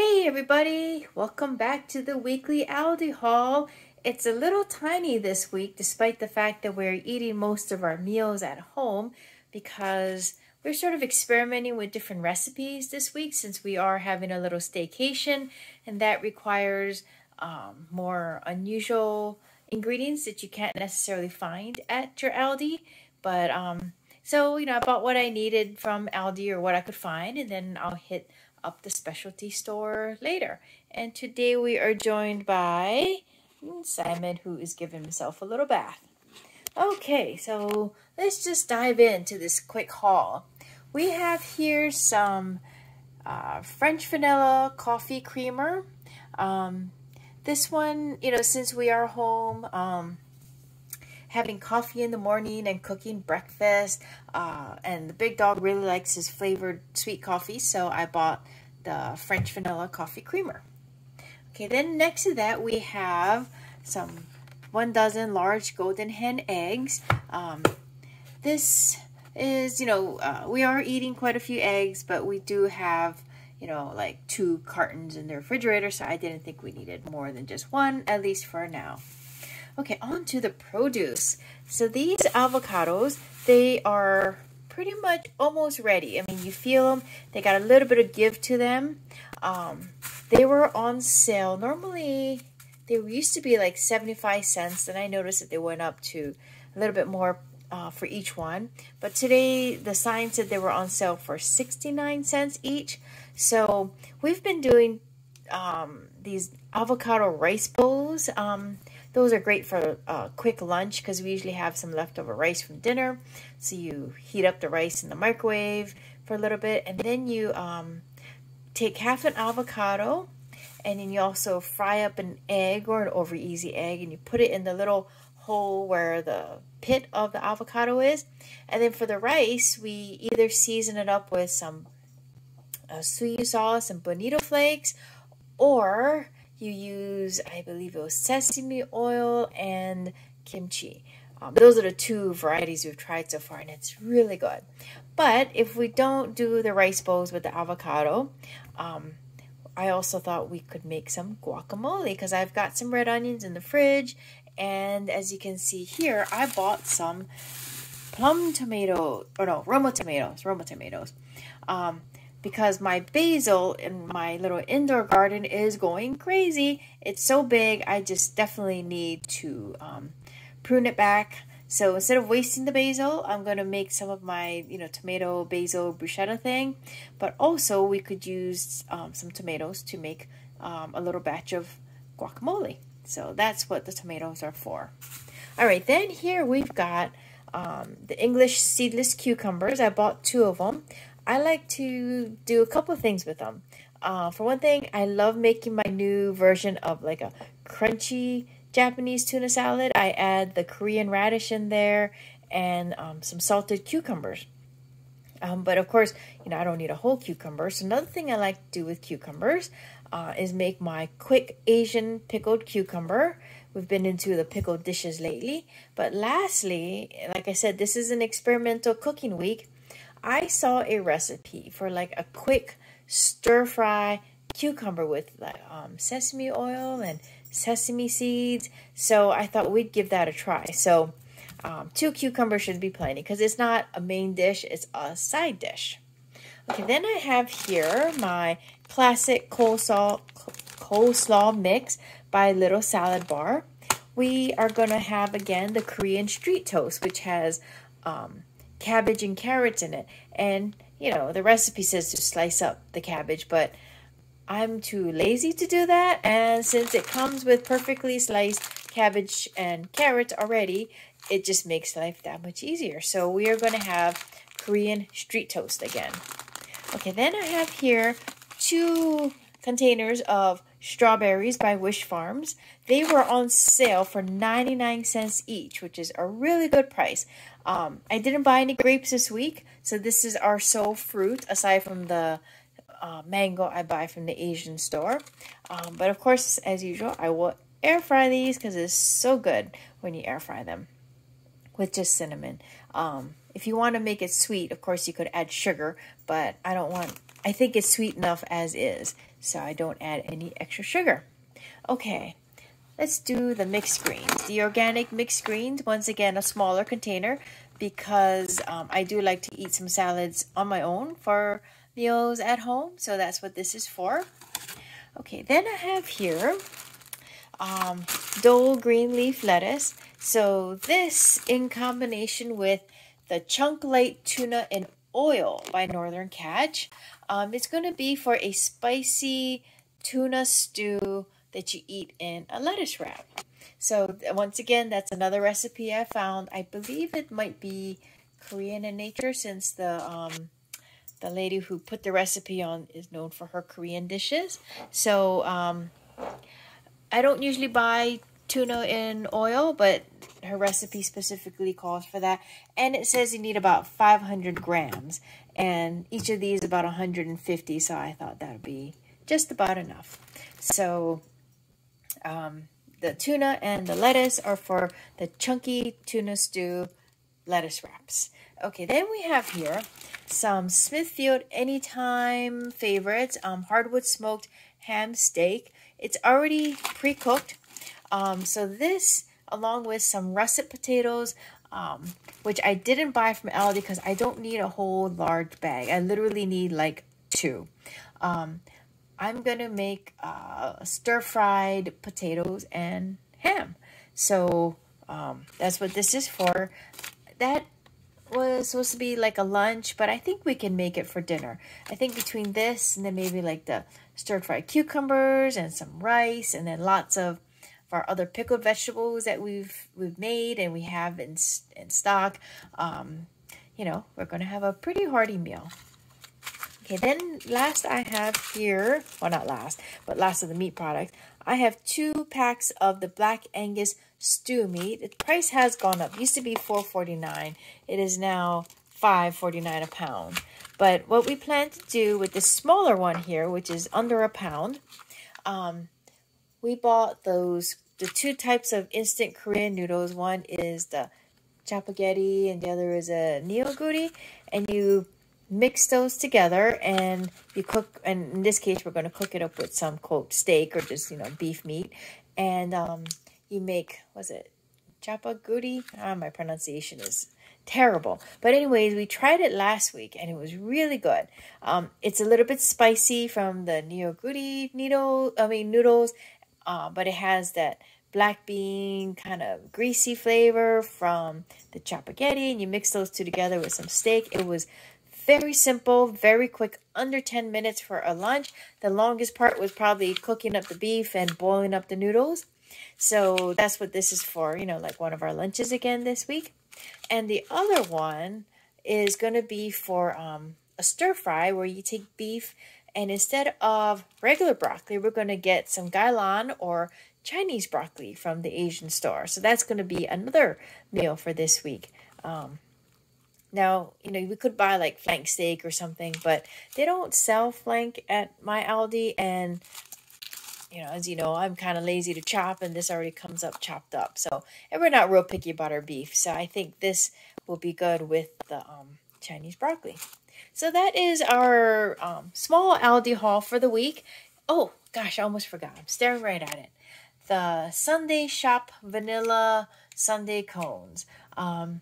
Hey everybody, welcome back to the weekly Aldi haul. It's a little tiny this week despite the fact that we're eating most of our meals at home because we're sort of experimenting with different recipes this week since we are having a little staycation and that requires um, more unusual ingredients that you can't necessarily find at your Aldi. But um, so, you know, I bought what I needed from Aldi or what I could find and then I'll hit up the specialty store later. And today we are joined by Simon who is giving himself a little bath. Okay, so let's just dive into this quick haul. We have here some uh, French vanilla coffee creamer. Um, this one, you know, since we are home, um, having coffee in the morning and cooking breakfast, uh, and the big dog really likes his flavored sweet coffee, so I bought the French vanilla coffee creamer. Okay, then next to that we have some one dozen large golden hen eggs. Um, this is, you know, uh, we are eating quite a few eggs, but we do have, you know, like two cartons in the refrigerator, so I didn't think we needed more than just one, at least for now. Okay, on to the produce. So these avocados, they are pretty much almost ready. I mean, you feel them. They got a little bit of give to them. Um, they were on sale. Normally, they used to be like 75 cents, and I noticed that they went up to a little bit more uh, for each one. But today, the sign said they were on sale for 69 cents each. So we've been doing um, these avocado rice bowls. Um, those are great for a quick lunch because we usually have some leftover rice from dinner. So you heat up the rice in the microwave for a little bit, and then you um, take half an avocado and then you also fry up an egg or an over easy egg and you put it in the little hole where the pit of the avocado is. And then for the rice, we either season it up with some uh, soy sauce and bonito flakes or you use, I believe it was sesame oil and kimchi. Um, those are the two varieties we've tried so far, and it's really good. But if we don't do the rice bowls with the avocado, um, I also thought we could make some guacamole because I've got some red onions in the fridge. And as you can see here, I bought some plum tomato, or no, Roma tomatoes, Roma tomatoes. Um, because my basil in my little indoor garden is going crazy. It's so big, I just definitely need to um, prune it back. So instead of wasting the basil, I'm going to make some of my, you know, tomato basil bruschetta thing. But also we could use um, some tomatoes to make um, a little batch of guacamole. So that's what the tomatoes are for. All right, then here we've got um, the English seedless cucumbers. I bought two of them. I like to do a couple of things with them. Uh, for one thing, I love making my new version of like a crunchy Japanese tuna salad, I add the Korean radish in there and um, some salted cucumbers. Um, but of course, you know, I don't need a whole cucumber. So another thing I like to do with cucumbers uh, is make my quick Asian pickled cucumber. We've been into the pickled dishes lately. But lastly, like I said, this is an experimental cooking week. I saw a recipe for like a quick stir fry cucumber with like um, sesame oil and sesame seeds. So I thought we'd give that a try. So um, two cucumbers should be plenty because it's not a main dish, it's a side dish. Okay, then I have here my classic coleslaw, coleslaw mix by Little Salad Bar. We are going to have, again, the Korean street toast, which has um, cabbage and carrots in it. And, you know, the recipe says to slice up the cabbage, but I'm too lazy to do that. And since it comes with perfectly sliced cabbage and carrots already, it just makes life that much easier. So we are going to have Korean street toast again. Okay, then I have here two containers of strawberries by Wish Farms. They were on sale for 99 cents each, which is a really good price. Um, I didn't buy any grapes this week, so this is our sole fruit, aside from the uh, mango I buy from the Asian store. Um, but of course, as usual, I will air fry these because it's so good when you air fry them with just cinnamon. Um, if you want to make it sweet, of course, you could add sugar, but I don't want, I think it's sweet enough as is. so I don't add any extra sugar. Okay, let's do the mixed greens. The organic mixed greens, once again, a smaller container because um, I do like to eat some salads on my own for meals at home. So that's what this is for. Okay, then I have here um, Dole green leaf lettuce. So this in combination with the Chunk Light Tuna in Oil by Northern Catch. Um, it's going to be for a spicy tuna stew that you eat in a lettuce wrap. So once again, that's another recipe I found. I believe it might be Korean in nature since the um, the lady who put the recipe on is known for her Korean dishes. So um, I don't usually buy tuna in oil, but her recipe specifically calls for that. And it says you need about 500 grams. And each of these about 150, so I thought that would be just about enough. So um, the tuna and the lettuce are for the chunky tuna stew lettuce wraps. Okay, then we have here some Smithfield Anytime favorites, um, hardwood smoked ham steak. It's already pre-cooked. Um, so this, along with some russet potatoes, um, which I didn't buy from Aldi because I don't need a whole large bag. I literally need like two. Um, I'm going to make uh, stir-fried potatoes and ham. So um, that's what this is for. That was supposed to be like a lunch, but I think we can make it for dinner. I think between this and then maybe like the stir-fried cucumbers and some rice and then lots of our other pickled vegetables that we've we've made and we have in, in stock, um, you know, we're going to have a pretty hearty meal. Okay, then last I have here, well not last, but last of the meat products, I have two packs of the Black Angus stew meat. The price has gone up. It used to be $4.49. It is now $5.49 a pound. But what we plan to do with the smaller one here, which is under a pound, um, we bought those, the two types of instant Korean noodles. One is the Chapagetti and the other is a neoguri. And you mix those together and you cook, and in this case, we're going to cook it up with some quote steak or just, you know, beef meat. And um, you make, was it chapaguri? Ah, my pronunciation is terrible. But anyways, we tried it last week and it was really good. Um, it's a little bit spicy from the neo neoguri noodle, I mean noodles, uh, but it has that black bean kind of greasy flavor from the Chapagetti and you mix those two together with some steak. It was very simple, very quick, under 10 minutes for a lunch. The longest part was probably cooking up the beef and boiling up the noodles. So that's what this is for, you know, like one of our lunches again this week. And the other one is going to be for um, a stir fry where you take beef and instead of regular broccoli, we're going to get some gailan or Chinese broccoli from the Asian store. So that's going to be another meal for this week. Um, now, you know, we could buy like flank steak or something, but they don't sell flank at my Aldi. And, you know, as you know, I'm kind of lazy to chop and this already comes up chopped up. So, and we're not real picky about our beef. So I think this will be good with the um, Chinese broccoli. So that is our um, small Aldi haul for the week. Oh, gosh, I almost forgot. I'm staring right at it. The Sundae Shoppe Vanilla Sundae Cones. Um,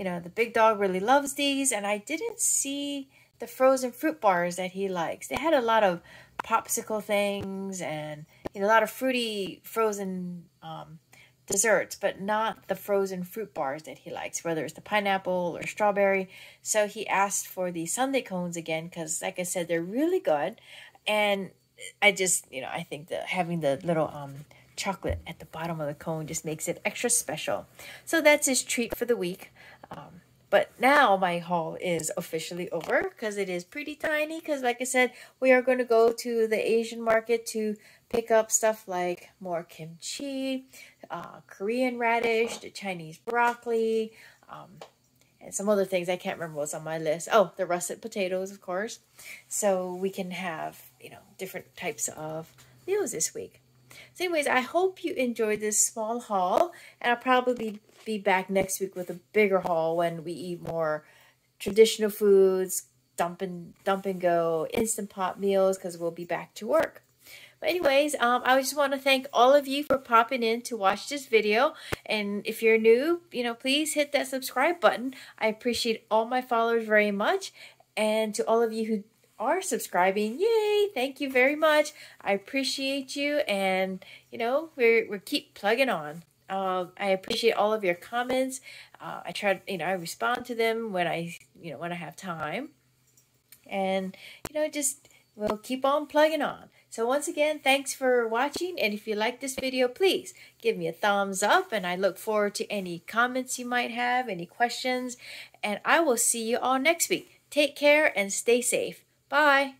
you know, the big dog really loves these, and I didn't see the frozen fruit bars that he likes. They had a lot of popsicle things and you know, a lot of fruity frozen um, desserts, but not the frozen fruit bars that he likes, whether it's the pineapple or strawberry. So he asked for the sundae cones again because, like I said, they're really good. And I just, you know, I think that having the little um, chocolate at the bottom of the cone just makes it extra special. So that's his treat for the week. Um, but now my haul is officially over because it is pretty tiny. Because like I said, we are going to go to the Asian market to pick up stuff like more kimchi, uh, Korean radish, the Chinese broccoli, um, and some other things I can't remember what's on my list. Oh, the russet potatoes, of course. So we can have, you know, different types of meals this week. So anyways, I hope you enjoyed this small haul, and I'll probably be back next week with a bigger haul when we eat more traditional foods, dump and dump and go instant pot meals because we'll be back to work. But anyways, um, I just want to thank all of you for popping in to watch this video. And if you're new, you know, please hit that subscribe button. I appreciate all my followers very much. And to all of you who are subscribing, yay! Thank you very much. I appreciate you. And, you know, we're, we keep plugging on. Um, I appreciate all of your comments. Uh, I try, to you know, I respond to them when I, you know, when I have time. And, you know, just, we'll keep on plugging on. So once again, thanks for watching. And if you like this video, please give me a thumbs up. And I look forward to any comments you might have, any questions. And I will see you all next week. Take care and stay safe. Bye.